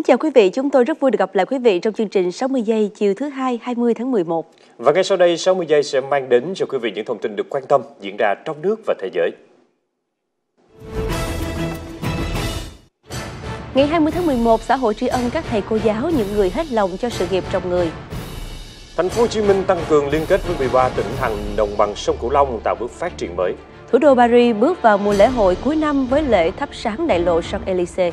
Kính chào quý vị, chúng tôi rất vui được gặp lại quý vị trong chương trình 60 giây chiều thứ hai 20 tháng 11. Và ngay sau đây 60 giây sẽ mang đến cho quý vị những thông tin được quan tâm diễn ra trong nước và thế giới. Ngày 20 tháng 11, xã hội tri ân các thầy cô giáo, những người hết lòng cho sự nghiệp trồng người. Thành phố Hồ Chí Minh tăng cường liên kết với 13 tỉnh thành đồng bằng sông Cửu Long tạo bước phát triển mới. Thủ đô Paris bước vào mùa lễ hội cuối năm với lễ thắp sáng đại lộ Champs-Élysées.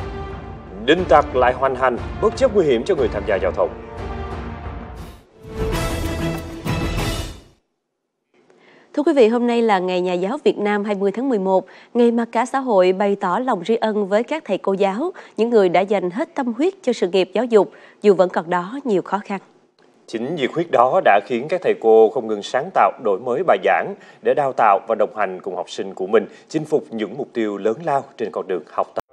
Đinh tặc lại hoành hành, bất chấp nguy hiểm cho người tham gia giao thông. Thưa quý vị, hôm nay là Ngày Nhà giáo Việt Nam 20 tháng 11, ngày mà cả xã hội bày tỏ lòng tri ân với các thầy cô giáo, những người đã dành hết tâm huyết cho sự nghiệp giáo dục, dù vẫn còn đó nhiều khó khăn. Chính nhiệt huyết đó đã khiến các thầy cô không ngừng sáng tạo, đổi mới bài giảng để đào tạo và đồng hành cùng học sinh của mình chinh phục những mục tiêu lớn lao trên con đường học tập.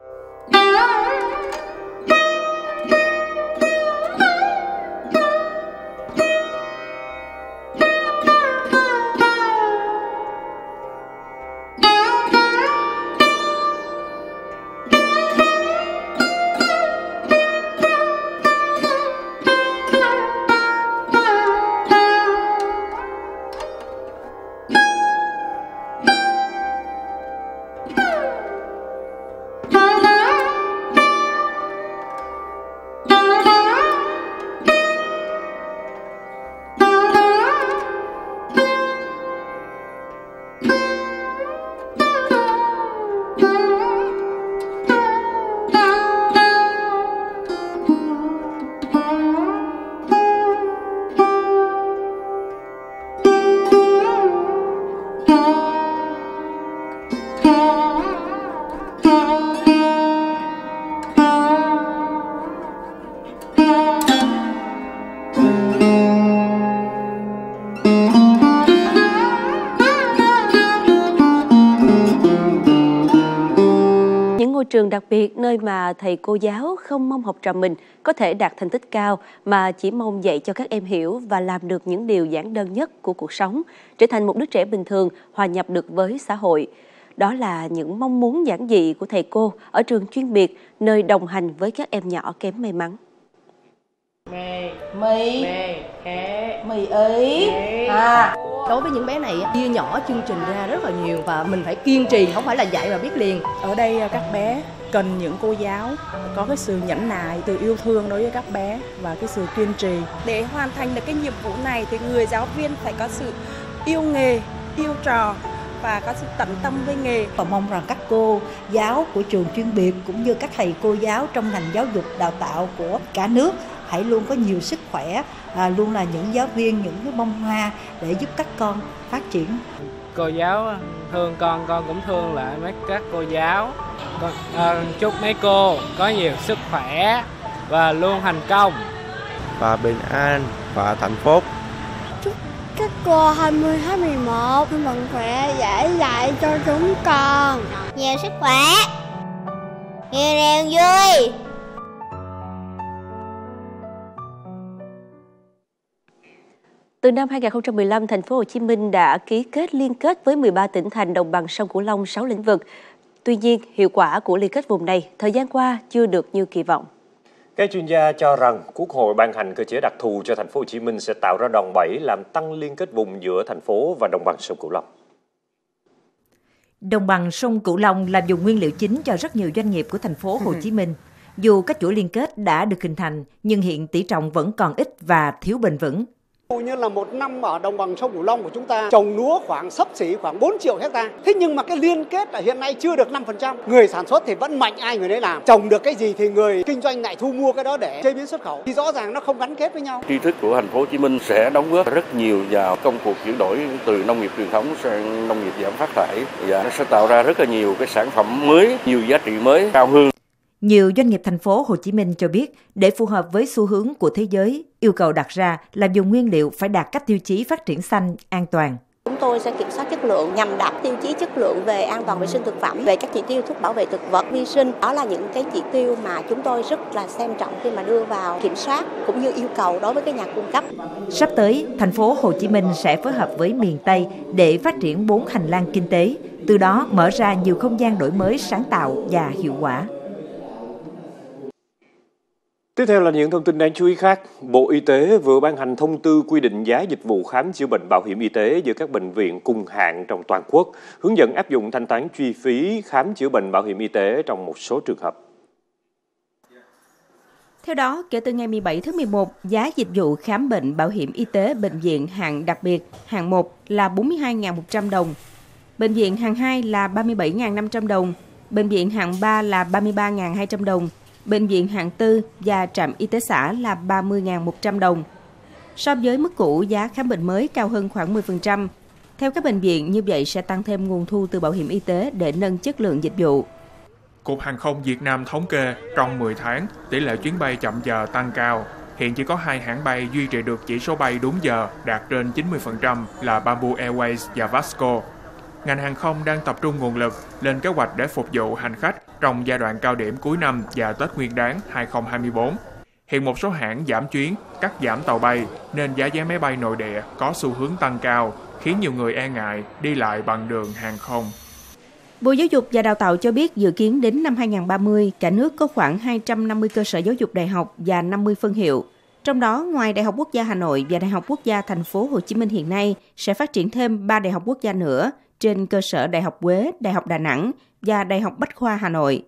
Đặc biệt nơi mà thầy cô giáo không mong học trò mình có thể đạt thành tích cao mà chỉ mong dạy cho các em hiểu và làm được những điều giản đơn nhất của cuộc sống, trở thành một đứa trẻ bình thường hòa nhập được với xã hội. Đó là những mong muốn giản dị của thầy cô ở trường chuyên biệt nơi đồng hành với các em nhỏ kém may mắn. mì mì mì khé mì ý Mì. à đối với những bé này chia nhỏ chương trình ra rất là nhiều và mình phải kiên trì không phải là dạy và biết liền ở đây à, các bé cần những cô giáo có cái sự nhẫn nại từ yêu thương đối với các bé và cái sự kiên trì. Để hoàn thành được cái nhiệm vụ này thì người giáo viên phải có sự yêu nghề yêu trò và có sự tận tâm với nghề. Và mong rằng các cô giáo của trường chuyên biệt cũng như các thầy cô giáo trong ngành giáo dục đào tạo của cả nước hãy luôn có nhiều sức khỏe à, luôn là những giáo viên những cái bông hoa để giúp các con phát triển cô giáo thương con con cũng thương lại mấy các cô giáo. Con à, chúc mấy cô có nhiều sức khỏe và luôn thành công. Và bình an và hạnh phúc. Các cô 20 tháng 11 mạnh khỏe dạy dạy cho chúng con. Nhiều sức khỏe. Nhiều niềm vui Từ năm 2015, thành phố Hồ Chí Minh đã ký kết liên kết với 13 tỉnh thành đồng bằng sông Cửu Long 6 lĩnh vực. Tuy nhiên, hiệu quả của liên kết vùng này thời gian qua chưa được như kỳ vọng. Các chuyên gia cho rằng Quốc hội ban hành cơ chế đặc thù cho thành phố Hồ Chí Minh sẽ tạo ra đòn bẩy làm tăng liên kết vùng giữa thành phố và đồng bằng sông Cửu Long. Đồng bằng sông Cửu Long là vùng nguyên liệu chính cho rất nhiều doanh nghiệp của thành phố Hồ Chí Minh. Dù các chuỗi liên kết đã được hình thành, nhưng hiện tỷ trọng vẫn còn ít và thiếu bền vững. Hầu như là một năm ở đồng bằng sông Cửu Long của chúng ta trồng lúa khoảng sấp xỉ khoảng 4 triệu hecta. Thế nhưng mà cái liên kết là hiện nay chưa được 5%. Người sản xuất thì vẫn mạnh ai người đấy làm. Trồng được cái gì thì người kinh doanh lại thu mua cái đó để chế biến xuất khẩu. Thì rõ ràng nó không gắn kết với nhau. Tri thức của thành phố Hồ Chí Minh sẽ đóng góp rất nhiều vào công cuộc chuyển đổi từ nông nghiệp truyền thống sang nông nghiệp giảm phát thải và nó sẽ tạo ra rất là nhiều cái sản phẩm mới, nhiều giá trị mới cao hơn. Nhiều doanh nghiệp thành phố Hồ Chí Minh cho biết, để phù hợp với xu hướng của thế giới, yêu cầu đặt ra là dùng nguyên liệu phải đạt các tiêu chí phát triển xanh, an toàn. Chúng tôi sẽ kiểm soát chất lượng nhằm đạt tiêu chí chất lượng về an toàn vệ sinh thực phẩm, về các chỉ tiêu thuốc bảo vệ thực vật, vi sinh. Đó là những cái chỉ tiêu mà chúng tôi rất là xem trọng khi mà đưa vào kiểm soát cũng như yêu cầu đối với cái nhà cung cấp. Sắp tới, thành phố Hồ Chí Minh sẽ phối hợp với miền Tây để phát triển bốn hành lang kinh tế, từ đó mở ra nhiều không gian đổi mới sáng tạo và hiệu quả. Tiếp theo là những thông tin đáng chú ý khác. Bộ Y tế vừa ban hành thông tư quy định giá dịch vụ khám chữa bệnh bảo hiểm y tế giữa các bệnh viện cùng hạng trong toàn quốc, hướng dẫn áp dụng thanh toán chi phí khám chữa bệnh bảo hiểm y tế trong một số trường hợp. Theo đó, kể từ ngày 17 tháng 11, giá dịch vụ khám bệnh bảo hiểm y tế bệnh viện hạng đặc biệt hạng 1 là 42.100 đồng, bệnh viện hạng 2 là 37.500 đồng, bệnh viện hạng 3 là 33.200 đồng, bệnh viện hạng tư và trạm y tế xã là 30.100 đồng. So với mức cũ, giá khám bệnh mới cao hơn khoảng 10%. Theo các bệnh viện, như vậy sẽ tăng thêm nguồn thu từ bảo hiểm y tế để nâng chất lượng dịch vụ. Cục Hàng không Việt Nam thống kê trong 10 tháng, tỷ lệ chuyến bay chậm giờ tăng cao. Hiện chỉ có hai hãng bay duy trì được chỉ số bay đúng giờ đạt trên 90% là Bamboo Airways và Vasco. Ngành hàng không đang tập trung nguồn lực lên kế hoạch để phục vụ hành khách trong giai đoạn cao điểm cuối năm và Tết Nguyên đán 2024. Hiện một số hãng giảm chuyến, cắt giảm tàu bay nên giá vé máy bay nội địa có xu hướng tăng cao, khiến nhiều người e ngại đi lại bằng đường hàng không. Bộ Giáo dục và Đào tạo cho biết dự kiến đến năm 2030, cả nước có khoảng 250 cơ sở giáo dục đại học và 50 phân hiệu. Trong đó, ngoài Đại học Quốc gia Hà Nội và Đại học Quốc gia Thành phố Hồ Chí Minh hiện nay sẽ phát triển thêm 3 đại học quốc gia nữa trên cơ sở Đại học Huế, Đại học Đà Nẵng và Đại học Bách khoa Hà Nội.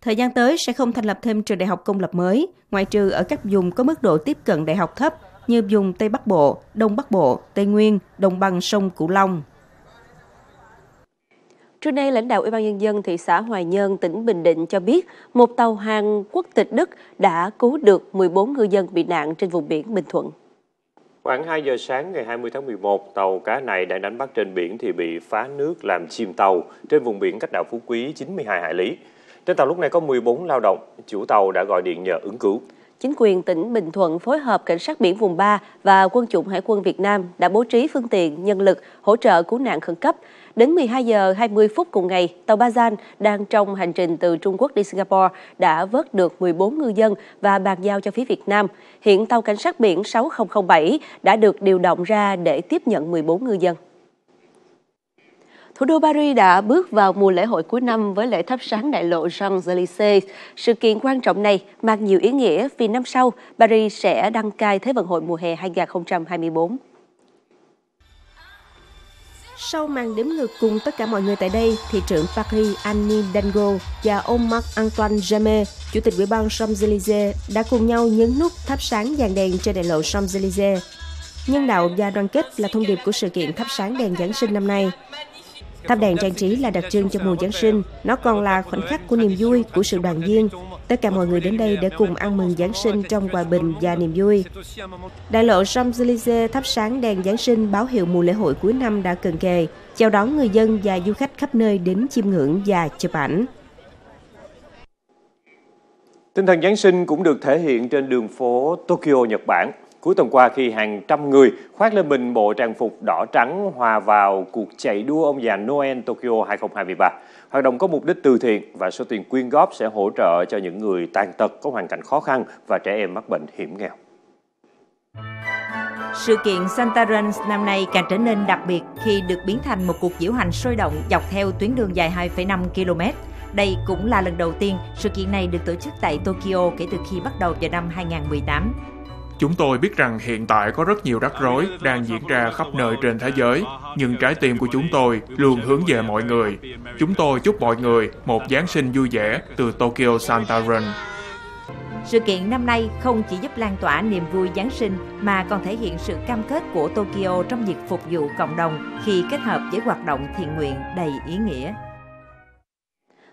Thời gian tới sẽ không thành lập thêm trường đại học công lập mới, ngoại trừ ở các vùng có mức độ tiếp cận đại học thấp như vùng Tây Bắc Bộ, Đông Bắc Bộ, Tây Nguyên, Đồng bằng sông Cửu Long. Trưa nay, lãnh đạo Ủy ban Nhân dân thị xã Hoài Nhơn, tỉnh Bình Định cho biết một tàu hàng quốc tịch Đức đã cứu được 14 ngư dân bị nạn trên vùng biển Bình Thuận. Khoảng 2 giờ sáng ngày 20 tháng 11, tàu cá này đang đánh bắt trên biển thì bị phá nước làm chìm tàu trên vùng biển cách đảo Phú Quý 92 hải lý. Trên tàu lúc này có 14 lao động, chủ tàu đã gọi điện nhờ ứng cứu. Chính quyền tỉnh Bình Thuận phối hợp cảnh sát biển vùng 3 và quân chủng Hải quân Việt Nam đã bố trí phương tiện, nhân lực hỗ trợ cứu nạn khẩn cấp. Đến 12 giờ 20 phút cùng ngày, tàu Bazan đang trong hành trình từ Trung Quốc đi Singapore đã vớt được 14 ngư dân và bàn giao cho phía Việt Nam. Hiện tàu cảnh sát biển 6007 đã được điều động ra để tiếp nhận 14 ngư dân. Thủ đô Paris đã bước vào mùa lễ hội cuối năm với lễ thắp sáng đại lộ Champs-Élysées. Sự kiện quan trọng này mang nhiều ý nghĩa vì năm sau Paris sẽ đăng cai Thế vận hội mùa hè 2024. Sau màn đếm ngược cùng tất cả mọi người tại đây, thị trưởng Paris Annie Dango và ông Marc-Antoine Jamet, chủ tịch ủy ban Champs-Élysées, đã cùng nhau nhấn nút thắp sáng dàn đèn trên đại lộ Champs-Élysées. Nhân đạo và đoàn kết là thông điệp của sự kiện thắp sáng đèn Giáng sinh năm nay. Thắp đèn trang trí là đặc trưng cho mùa Giáng sinh, nó còn là khoảnh khắc của niềm vui, của sự đoàn viên. Tất cả mọi người đến đây để cùng ăn mừng Giáng sinh trong hòa bình và niềm vui. Đại lộ Champs-Élysées thắp sáng đèn Giáng sinh báo hiệu mùa lễ hội cuối năm đã cận kề, chào đón người dân và du khách khắp nơi đến chiêm ngưỡng và chụp ảnh. Tinh thần Giáng sinh cũng được thể hiện trên đường phố Tokyo, Nhật Bản. Cuối tuần qua khi hàng trăm người khoác lên mình bộ trang phục đỏ trắng hòa vào cuộc chạy đua ông già Noel Tokyo 2023. Hoạt động có mục đích từ thiện và số tiền quyên góp sẽ hỗ trợ cho những người tàn tật có hoàn cảnh khó khăn và trẻ em mắc bệnh hiểm nghèo. Sự kiện Santa Runs năm nay càng trở nên đặc biệt khi được biến thành một cuộc diễu hành sôi động dọc theo tuyến đường dài 2,5 km. Đây cũng là lần đầu tiên sự kiện này được tổ chức tại Tokyo kể từ khi bắt đầu vào năm 2018. Chúng tôi biết rằng hiện tại có rất nhiều rắc rối đang diễn ra khắp nơi trên thế giới, nhưng trái tim của chúng tôi luôn hướng về mọi người. Chúng tôi chúc mọi người một Giáng sinh vui vẻ từ Tokyo Santa Run. Sự kiện năm nay không chỉ giúp lan tỏa niềm vui Giáng sinh mà còn thể hiện sự cam kết của Tokyo trong việc phục vụ cộng đồng khi kết hợp với hoạt động thiện nguyện đầy ý nghĩa.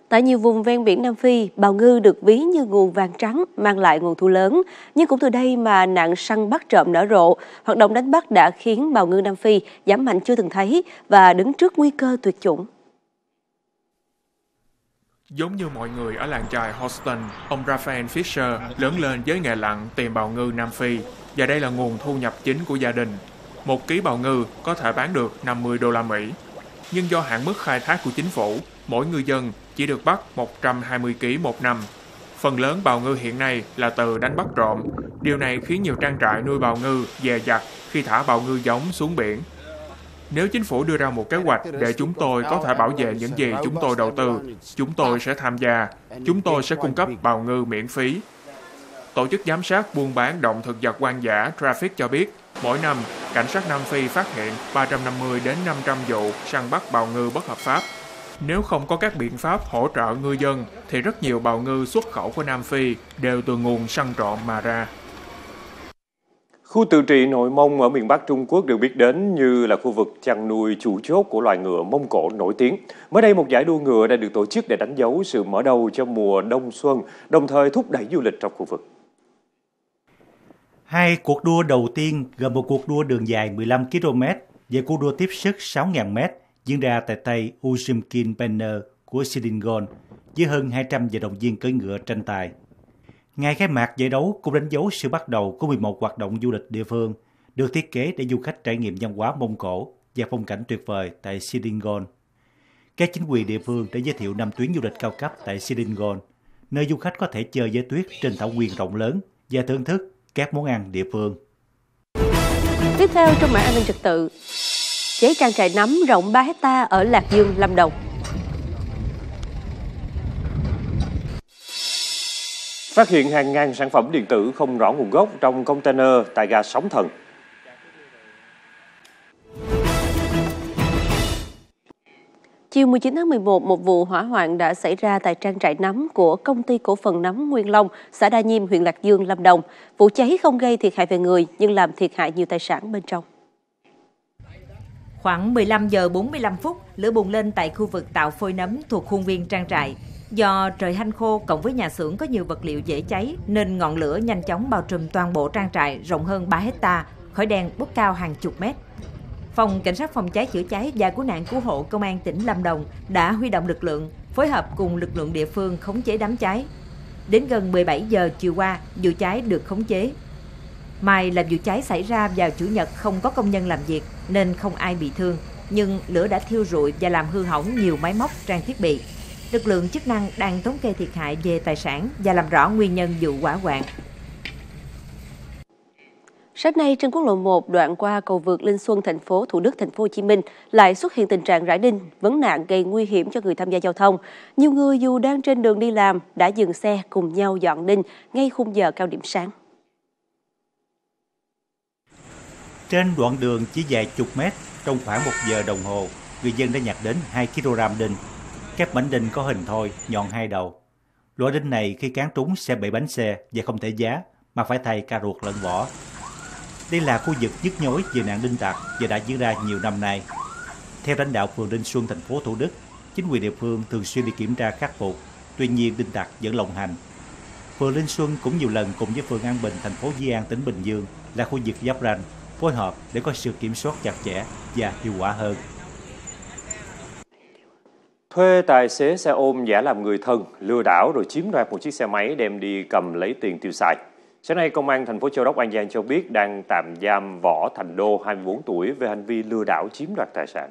Tại nhiều vùng ven biển Nam Phi, bào ngư được ví như nguồn vàng trắng mang lại nguồn thu lớn. Nhưng cũng từ đây mà nạn săn bắt trộm nở rộ. Hoạt động đánh bắt đã khiến bào ngư Nam Phi giảm mạnh chưa từng thấy và đứng trước nguy cơ tuyệt chủng. Giống như mọi người ở làng chài Houston, ông Raphael Fisher lớn lên với nghề lặn tìm bào ngư Nam Phi và đây là nguồn thu nhập chính của gia đình. Một ký bào ngư có thể bán được 50 đô la Mỹ. Nhưng do hạn mức khai thác của chính phủ, mỗi ngư dân chỉ được bắt 120 kg một năm. Phần lớn bào ngư hiện nay là từ đánh bắt trộm. Điều này khiến nhiều trang trại nuôi bào ngư dè dặt khi thả bào ngư giống xuống biển. Nếu chính phủ đưa ra một kế hoạch để chúng tôi có thể bảo vệ những gì chúng tôi đầu tư, chúng tôi sẽ tham gia. Chúng tôi sẽ cung cấp bào ngư miễn phí. Tổ chức giám sát buôn bán động thực vật hoang dã Traffic cho biết, mỗi năm, cảnh sát Nam Phi phát hiện 350 đến 500 vụ săn bắt bào ngư bất hợp pháp. Nếu không có các biện pháp hỗ trợ ngư dân, thì rất nhiều bào ngư xuất khẩu của Nam Phi đều từ nguồn săn trộm mà ra. Khu tự trị Nội Mông ở miền Bắc Trung Quốc được biết đến như là khu vực chăn nuôi chủ chốt của loài ngựa Mông Cổ nổi tiếng. Mới đây một giải đua ngựa đã được tổ chức để đánh dấu sự mở đầu cho mùa đông xuân, đồng thời thúc đẩy du lịch trong khu vực. Hai cuộc đua đầu tiên gồm một cuộc đua đường dài 15 km và cuộc đua tiếp sức 6.000 m diễn ra tại tay Ushimkin Banner của Silingon với hơn 200 vận động viên cưỡi ngựa tranh tài. Ngày khai mạc giải đấu cũng đánh dấu sự bắt đầu của 11 hoạt động du lịch địa phương được thiết kế để du khách trải nghiệm văn hóa Mông Cổ và phong cảnh tuyệt vời tại Silingon. Các chính quyền địa phương đã giới thiệu năm tuyến du lịch cao cấp tại Silingon, nơi du khách có thể chơi với tuyết trên thảo nguyên rộng lớn và thưởng thức các món ăn địa phương. Tiếp theo trong mảng an ninh trật tự, cháy trang trại nấm rộng 3 hecta ở Lạc Dương, Lâm Đồng. Phát hiện hàng ngàn sản phẩm điện tử không rõ nguồn gốc trong container tại ga Sóng Thần. Chiều 19 tháng 11, một vụ hỏa hoạn đã xảy ra tại trang trại nấm của công ty cổ phần nấm Nguyên Long, xã Đa Nhiêm, huyện Lạc Dương, Lâm Đồng. Vụ cháy không gây thiệt hại về người nhưng làm thiệt hại nhiều tài sản bên trong. Khoảng 15 giờ 45 phút, lửa bùng lên tại khu vực tạo phôi nấm thuộc khuôn viên trang trại. Do trời hanh khô cộng với nhà xưởng có nhiều vật liệu dễ cháy nên ngọn lửa nhanh chóng bao trùm toàn bộ trang trại rộng hơn 3 hecta, khói đen bốc cao hàng chục mét. Phòng Cảnh sát phòng cháy chữa cháy và cứu nạn cứu hộ Công an tỉnh Lâm Đồng đã huy động lực lượng phối hợp cùng lực lượng địa phương khống chế đám cháy. Đến gần 17 giờ chiều qua, vụ cháy được khống chế. Mai là vụ cháy xảy ra vào chủ nhật không có công nhân làm việc nên không ai bị thương, nhưng lửa đã thiêu rụi và làm hư hỏng nhiều máy móc trang thiết bị lực lượng chức năng đang thống kê thiệt hại về tài sản và làm rõ nguyên nhân vụ hỏa hoạn. Sáng nay trên quốc lộ 1 đoạn qua cầu vượt Linh Xuân thành phố Thủ Đức thành phố Hồ Chí Minh lại xuất hiện tình trạng rải đinh, vấn nạn gây nguy hiểm cho người tham gia giao thông. Nhiều người dù đang trên đường đi làm đã dừng xe cùng nhau dọn đinh ngay khung giờ cao điểm sáng. Trên đoạn đường chỉ dài chục mét, trong khoảng một giờ đồng hồ, người dân đã nhặt đến 2 kg đinh các mảnh đinh có hình thoi, nhọn hai đầu. Loại đinh này khi cán trúng sẽ bị bánh xe và không thể giá, mà phải thay ca ruột lẫn vỏ. Đây là khu vực nhức nhối về nạn đinh tặc và đã diễn ra nhiều năm nay. Theo lãnh đạo phường Đinh Xuân thành phố Thủ Đức, chính quyền địa phương thường xuyên đi kiểm tra khắc phục, tuy nhiên đinh tặc vẫn lộng hành. Phường Linh Xuân cũng nhiều lần cùng với phường An Bình thành phố Di An tỉnh Bình Dương là khu vực giáp ranh phối hợp để có sự kiểm soát chặt chẽ và hiệu quả hơn. Thuê tài xế xe ôm giả làm người thân, lừa đảo rồi chiếm đoạt một chiếc xe máy đem đi cầm lấy tiền tiêu xài. Sáng nay, Công an thành phố Châu Đốc An Giang cho biết đang tạm giam Võ Thành Đô, 24 tuổi về hành vi lừa đảo chiếm đoạt tài sản.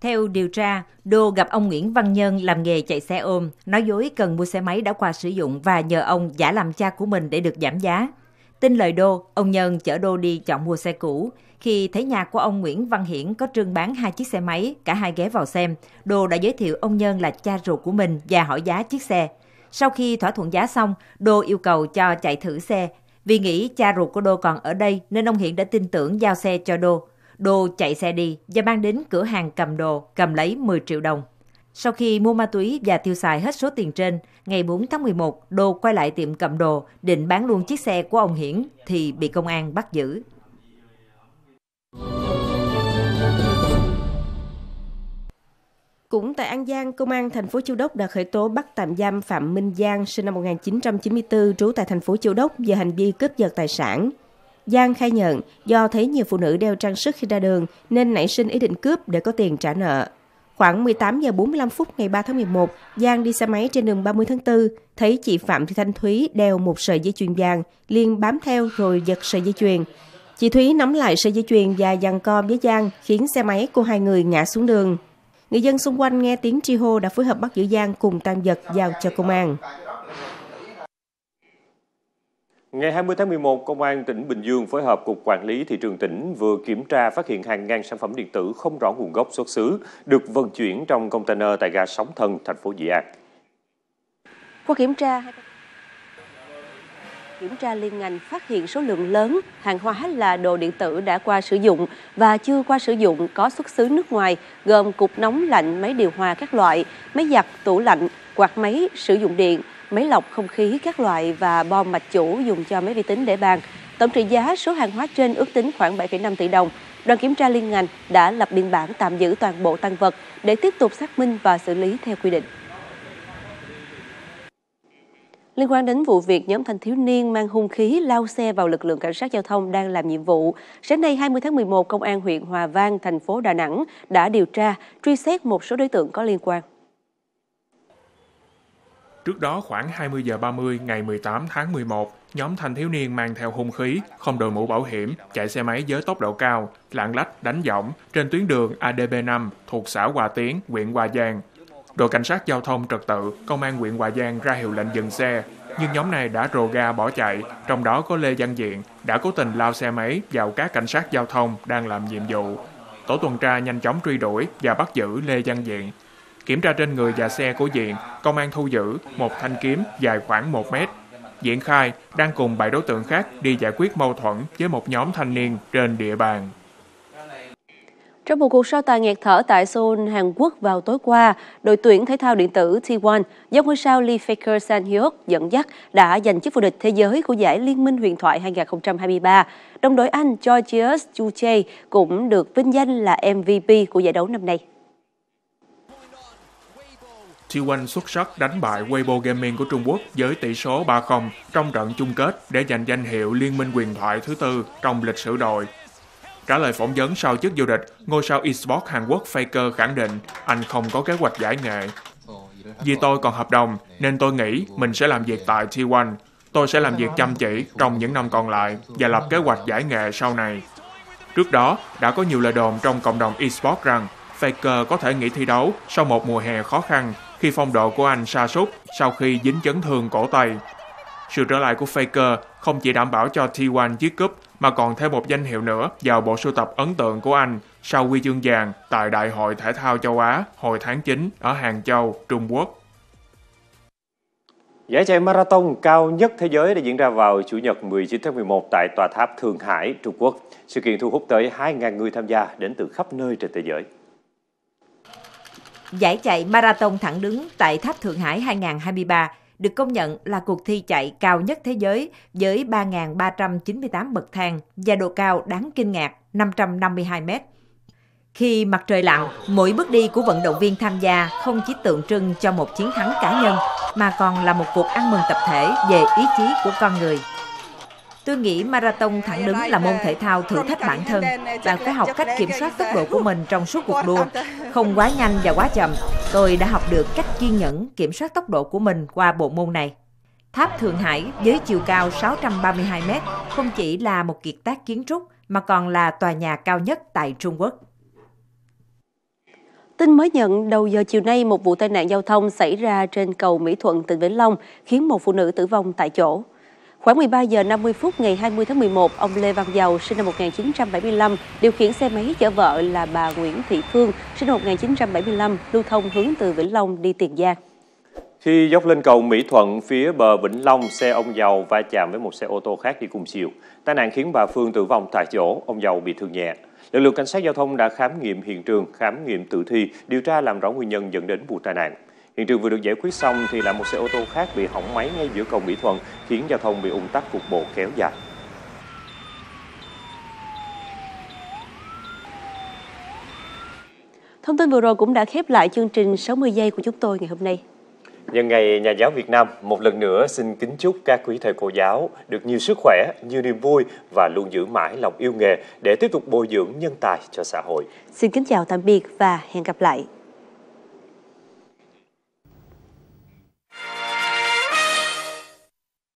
Theo điều tra, Đô gặp ông Nguyễn Văn Nhân làm nghề chạy xe ôm, nói dối cần mua xe máy đã qua sử dụng và nhờ ông giả làm cha của mình để được giảm giá. Tin lời Đô, ông Nhân chở Đô đi chọn mua xe cũ. Khi thấy nhà của ông Nguyễn Văn Hiển có trưng bán hai chiếc xe máy, cả hai ghé vào xem, Đô đã giới thiệu ông Nhân là cha ruột của mình và hỏi giá chiếc xe. Sau khi thỏa thuận giá xong, Đô yêu cầu cho chạy thử xe. Vì nghĩ cha ruột của Đô còn ở đây nên ông Hiển đã tin tưởng giao xe cho Đô. Đô chạy xe đi và mang đến cửa hàng cầm đồ, cầm lấy 10 triệu đồng. Sau khi mua ma túy và tiêu xài hết số tiền trên, ngày 4 tháng 11, Đô quay lại tiệm cầm đồ, định bán luôn chiếc xe của ông Hiển thì bị công an bắt giữ. Cũng tại An Giang, Công an thành phố Châu Đốc đã khởi tố bắt tạm giam Phạm Minh Giang sinh năm 1994 trú tại thành phố Châu Đốc về hành vi cướp giật tài sản. Giang khai nhận do thấy nhiều phụ nữ đeo trang sức khi ra đường nên nảy sinh ý định cướp để có tiền trả nợ. Khoảng 18 giờ 45 phút ngày 3 tháng 11, Giang đi xe máy trên đường 30 tháng 4, thấy chị Phạm Thị Thanh Thúy đeo một sợi dây chuyền vàng, liền bám theo rồi giật sợi dây chuyền. Chị Thúy nắm lại sợi dây chuyền và giằng co với Giang, khiến xe máy của hai người ngã xuống đường. Người dân xung quanh nghe tiếng tri hô đã phối hợp bắt giữ Giang cùng tan vật giao cho công an. Ngày 20 tháng 11, Công an tỉnh Bình Dương phối hợp Cục Quản lý Thị trường tỉnh vừa kiểm tra phát hiện hàng ngàn sản phẩm điện tử không rõ nguồn gốc xuất xứ được vận chuyển trong container tại ga Sóng Thần, thành phố Dĩ An. Qua kiểm tra, kiểm tra liên ngành phát hiện số lượng lớn hàng hóa là đồ điện tử đã qua sử dụng và chưa qua sử dụng có xuất xứ nước ngoài, gồm cục nóng lạnh, máy điều hòa các loại, máy giặt, tủ lạnh, quạt máy sử dụng điện, máy lọc không khí các loại và bom mạch chủ dùng cho máy vi tính để bàn. Tổng trị giá số hàng hóa trên ước tính khoảng 7,5 tỷ đồng. Đoàn kiểm tra liên ngành đã lập biên bản tạm giữ toàn bộ tăng vật để tiếp tục xác minh và xử lý theo quy định. Liên quan đến vụ việc nhóm thanh thiếu niên mang hung khí lao xe vào lực lượng cảnh sát giao thông đang làm nhiệm vụ, sáng nay 20 tháng 11, Công an huyện Hòa Vang, thành phố Đà Nẵng đã điều tra, truy xét một số đối tượng có liên quan. Trước đó khoảng 20 giờ 30 ngày 18 tháng 11, nhóm thanh thiếu niên mang theo hung khí, không đội mũ bảo hiểm, chạy xe máy với tốc độ cao, lạng lách đánh võng trên tuyến đường ADB5 thuộc xã Hòa Tiến, huyện Hòa Giang. Đội cảnh sát giao thông trật tự, công an huyện Hòa Giang ra hiệu lệnh dừng xe, nhưng nhóm này đã rồ ga bỏ chạy, trong đó có Lê Văn Diện đã cố tình lao xe máy vào các cảnh sát giao thông đang làm nhiệm vụ. Tổ tuần tra nhanh chóng truy đuổi và bắt giữ Lê Văn Diện. Kiểm tra trên người và xe của Diện, công an thu giữ một thanh kiếm dài khoảng 1 mét. Diện khai đang cùng bảy đối tượng khác đi giải quyết mâu thuẫn với một nhóm thanh niên trên địa bàn. Trong một cuộc so tài nghẹt thở tại Seoul, Hàn Quốc vào tối qua, đội tuyển thể thao điện tử T1 do ngôi sao Lee Faker San Hyuk dẫn dắt đã giành chức vô địch thế giới của giải Liên minh huyền thoại 2023. Đồng đội Anh Georgios Juche cũng được vinh danh là MVP của giải đấu năm nay. T1 xuất sắc đánh bại Weibo Gaming của Trung Quốc với tỷ số 3-0 trong trận chung kết để giành danh hiệu Liên minh quyền thoại thứ tư trong lịch sử đội. Trả lời phỏng vấn sau chức vô địch, ngôi sao esports Hàn Quốc Faker khẳng định anh không có kế hoạch giải nghệ. Vì tôi còn hợp đồng, nên tôi nghĩ mình sẽ làm việc tại T1. Tôi sẽ làm việc chăm chỉ trong những năm còn lại và lập kế hoạch giải nghệ sau này. Trước đó, đã có nhiều lời đồn trong cộng đồng esports rằng Faker có thể nghỉ thi đấu sau một mùa hè khó khăn khi phong độ của anh sa sút sau khi dính chấn thương cổ tay. Sự trở lại của Faker không chỉ đảm bảo cho T1 chiếc cúp mà còn thêm một danh hiệu nữa vào bộ sưu tập ấn tượng của anh sau huy chương vàng tại Đại hội Thể thao châu Á hồi tháng 9 ở Hàng Châu, Trung Quốc. Giải chạy marathon cao nhất thế giới đã diễn ra vào Chủ nhật 19 tháng 11 tại Tòa tháp Thượng Hải, Trung Quốc. Sự kiện thu hút tới 2.000 người tham gia đến từ khắp nơi trên thế giới. Giải chạy marathon thẳng đứng tại Tháp Thượng Hải 2023 được công nhận là cuộc thi chạy cao nhất thế giới với 3.398 bậc thang và độ cao đáng kinh ngạc 552 mét. Khi mặt trời lặn, mỗi bước đi của vận động viên tham gia không chỉ tượng trưng cho một chiến thắng cá nhân, mà còn là một cuộc ăn mừng tập thể về ý chí của con người. Tôi nghĩ marathon thẳng đứng là môn thể thao thử thách bản thân. Bạn phải học cách kiểm soát tốc độ của mình trong suốt cuộc đua, không quá nhanh và quá chậm. Tôi đã học được cách kiên nhẫn kiểm soát tốc độ của mình qua bộ môn này. Tháp Thượng Hải với chiều cao 632 m không chỉ là một kiệt tác kiến trúc mà còn là tòa nhà cao nhất tại Trung Quốc. Tin mới nhận, đầu giờ chiều nay một vụ tai nạn giao thông xảy ra trên cầu Mỹ Thuận, tỉnh Vĩnh Long, khiến một phụ nữ tử vong tại chỗ. Khoảng 13 giờ 50 phút ngày 20 tháng 11, ông Lê Văn Dầu sinh năm 1975 điều khiển xe máy chở vợ là bà Nguyễn Thị Phương sinh năm 1975 lưu thông hướng từ Vĩnh Long đi Tiền Giang. Khi dốc lên cầu Mỹ Thuận phía bờ Vĩnh Long, xe ông Dầu va chạm với một xe ô tô khác đi cùng chiều. Tai nạn khiến bà Phương tử vong tại chỗ, ông Dầu bị thương nhẹ. Lực lượng cảnh sát giao thông đã khám nghiệm hiện trường, khám nghiệm tử thi, điều tra làm rõ nguyên nhân dẫn đến vụ tai nạn. Hiện trường vừa được giải quyết xong thì lại một xe ô tô khác bị hỏng máy ngay giữa cầu Mỹ Thuận, khiến giao thông bị ủng tắc cục bộ kéo dài. Thông tin vừa rồi cũng đã khép lại chương trình 60 giây của chúng tôi ngày hôm nay. Nhân ngày Nhà giáo Việt Nam, một lần nữa xin kính chúc các quý thầy cô giáo được nhiều sức khỏe, nhiều niềm vui và luôn giữ mãi lòng yêu nghề để tiếp tục bồi dưỡng nhân tài cho xã hội. Xin kính chào tạm biệt và hẹn gặp lại.